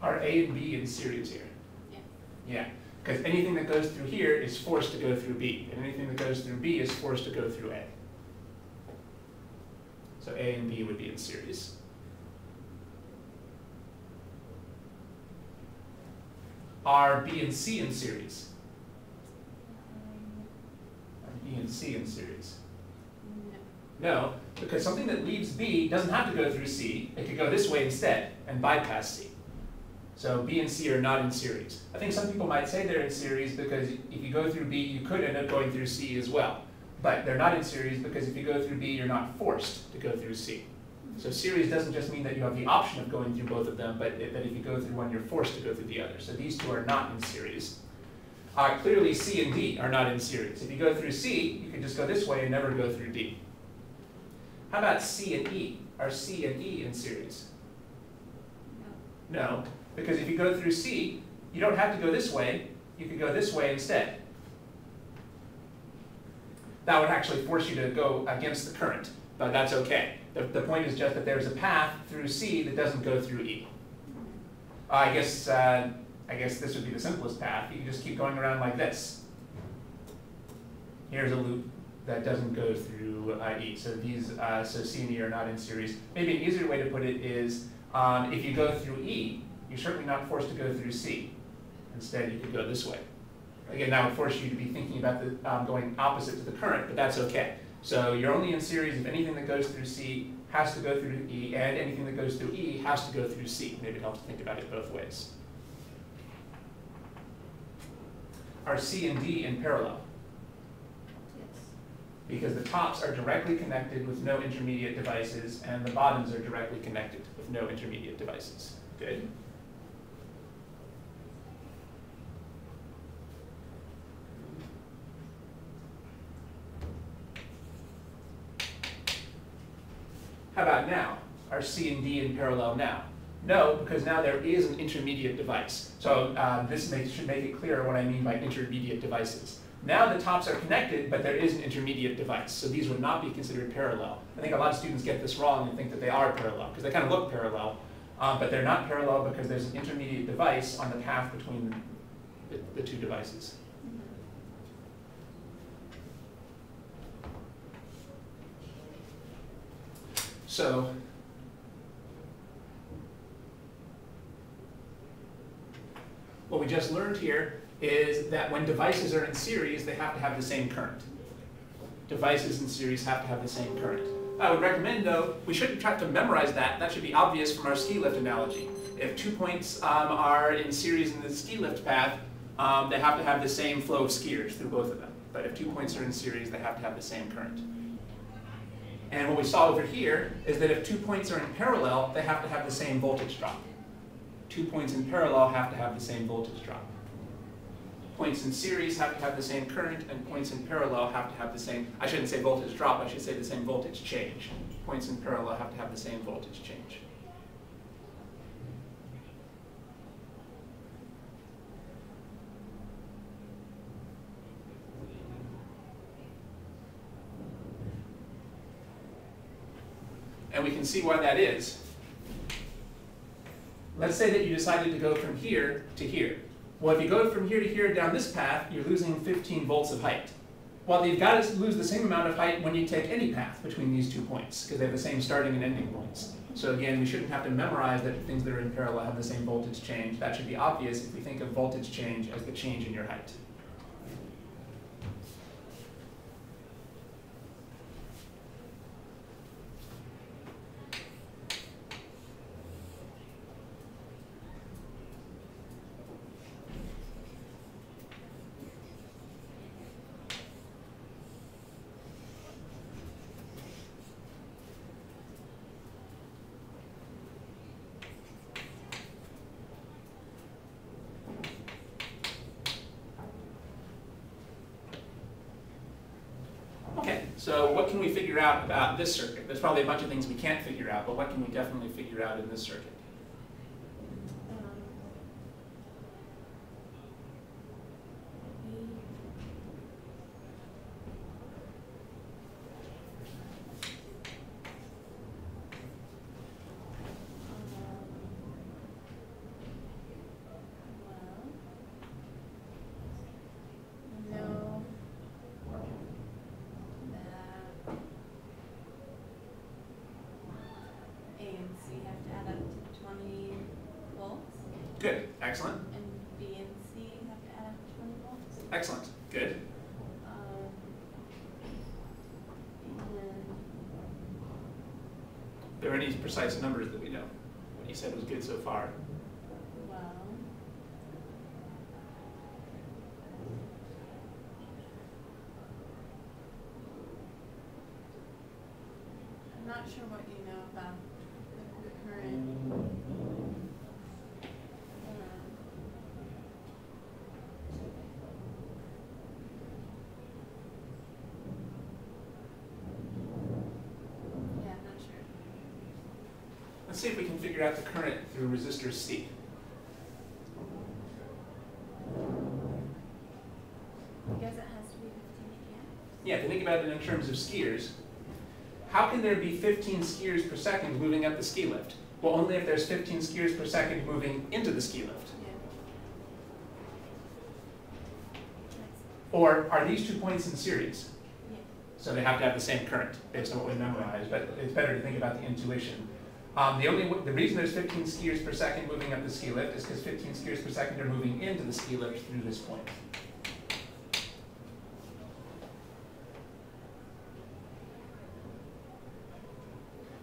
Are A and B in series here? Yeah. Yeah, because anything that goes through here is forced to go through B, and anything that goes through B is forced to go through A. So A and B would be in series. Are B and C in series? Are B and C in series? No. No, because something that leaves B doesn't have to go through C. It could go this way instead and bypass C. So B and C are not in series. I think some people might say they're in series because if you go through B, you could end up going through C as well. But they're not in series because if you go through B, you're not forced to go through C. So series doesn't just mean that you have the option of going through both of them, but that if you go through one, you're forced to go through the other. So these two are not in series. Uh, clearly C and D are not in series. If you go through C, you can just go this way and never go through D. How about C and E? Are C and E in series? No. No, because if you go through C, you don't have to go this way, you could go this way instead. That would actually force you to go against the current, but that's okay. The, the point is just that there's a path through C that doesn't go through E. Uh, I guess, uh, I guess this would be the simplest path. You just keep going around like this. Here's a loop that doesn't go through uh, E. So these, uh, so C and E are not in series. Maybe an easier way to put it is, um, if you go through E, you're certainly not forced to go through C. Instead, you could go this way. Again, that would force you to be thinking about the, um, going opposite to the current, but that's okay. So you're only in series if anything that goes through C has to go through E, and anything that goes through E has to go through C. Maybe it helps to think about it both ways. Are C and D in parallel? Yes. Because the tops are directly connected with no intermediate devices, and the bottoms are directly connected with no intermediate devices. Good. How about now? Are C and D in parallel now? No, because now there is an intermediate device. So uh, this makes, should make it clear what I mean by intermediate devices. Now the tops are connected, but there is an intermediate device. So these would not be considered parallel. I think a lot of students get this wrong and think that they are parallel, because they kind of look parallel, um, but they're not parallel because there's an intermediate device on the path between the, the two devices. So what we just learned here is that when devices are in series, they have to have the same current. Devices in series have to have the same current. I would recommend, though, we shouldn't try to memorize that. That should be obvious from our ski lift analogy. If two points um, are in series in the ski lift path, um, they have to have the same flow of skiers through both of them. But if two points are in series, they have to have the same current. And what we saw over here is that if two points are in parallel, they have to have the same voltage drop. Two points in parallel have to have the same voltage drop. Points in series have to have the same current, and points in parallel have to have the same, I shouldn't say voltage drop, I should say the same voltage change. Points in parallel have to have the same voltage change. And we can see why that is. Let's say that you decided to go from here to here. Well, if you go from here to here down this path, you're losing 15 volts of height. Well, you've got to lose the same amount of height when you take any path between these two points, because they have the same starting and ending points. So again, we shouldn't have to memorize that things that are in parallel have the same voltage change. That should be obvious if we think of voltage change as the change in your height. Okay, so what can we figure out about this circuit? There's probably a bunch of things we can't figure out, but what can we definitely figure out in this circuit? Good, excellent, And B and C have to add twenty volts. excellent, good. Um, and Are there any precise numbers that we know? What you said was good so far. well. I'm not sure what you know about the current. um, Yeah, I'm not sure. Let's see if we can figure out the current through resistor C. guess it has to be fifteen amps. Yeah, if you think about it in terms of skiers, how can there be 15 skiers per second moving up the ski lift? Well, only if there's 15 skiers per second moving into the ski lift. Yeah. Or are these two points in series? Yeah. So they have to have the same current, based on what we memorized, but it's better to think about the intuition. Um, the only, w- the reason there's 15 skiers per second moving up the ski lift is because 15 skiers per second are moving into the ski lift through this point.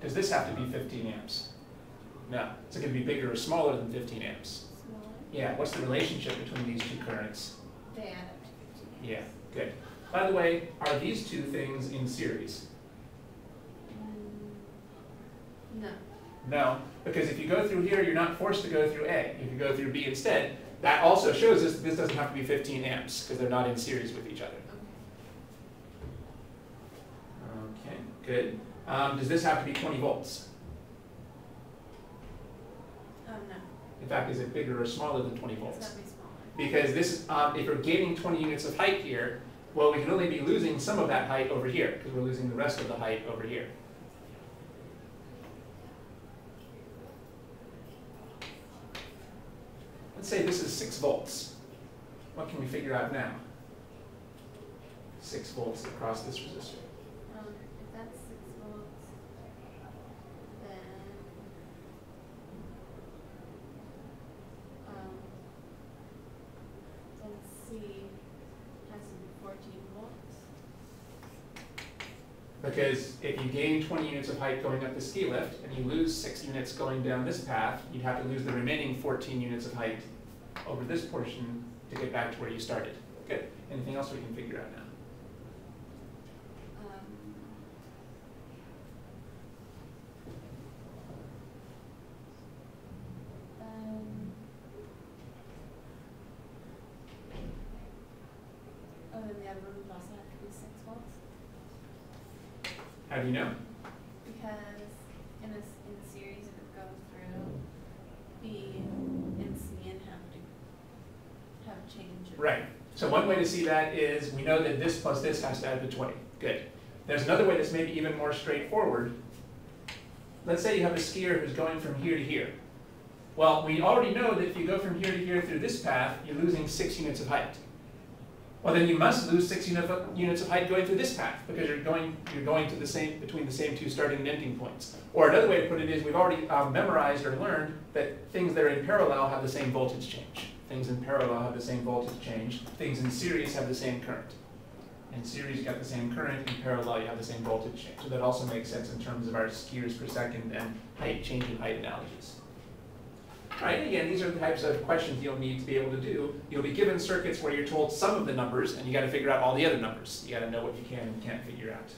Does this have to be 15 amps? No. Is it going to be bigger or smaller than 15 amps? Smaller. Yeah, what's the relationship between these two currents? They add up to fifteen. Yeah, good. By the way, are these two things in series? Mm, No. No, because if you go through here, you're not forced to go through A. If you go through B instead, that also shows us that this doesn't have to be 15 amps because they're not in series with each other. Okay. Good. Um, does this have to be 20 volts? Oh, no. In fact, is it bigger or smaller than 20 volts? be. Because this um, if you're gaining 20 units of height here, well, we can only be losing some of that height over here because we're losing the rest of the height over here. Let's say this is 6 volts. What can we figure out now? 6 volts across this resistor. Um, if that's six volts, then, um, then C has to be fourteen volts. Because if you gain 20 units of height going up the ski lift and you lose 6 units going down this path, you'd have to lose the remaining 14 units of height over this portion to get back to where you started. Good. Anything else we can figure out now? Um, um, oh, then the other one would also have to be six volts, How do you know? because in a, s- in a series, it would go through B and C and have to have change. Right. So one way to see that is we know that this plus this has to add to 20. Good. There's another way that's maybe even more straightforward. Let's say you have a skier who's going from here to here. Well, we already know that if you go from here to here through this path, you're losing six units of height. Well, then you must lose six units of height going through this path because you're going you're going to the same between the same two starting and ending points. Or another way to put it is we've already um, memorized or learned that things that are in parallel have the same voltage change. Things in parallel have the same voltage change. Things in series have the same current. In series, you got the same current. In parallel, you have the same voltage change. So that also makes sense in terms of our skiers per second and height change in height analogies. Right, again, these are the types of questions you'll need to be able to do. You'll be given circuits where you're told some of the numbers, and you got to figure out all the other numbers. You got to know what you can and can't figure out.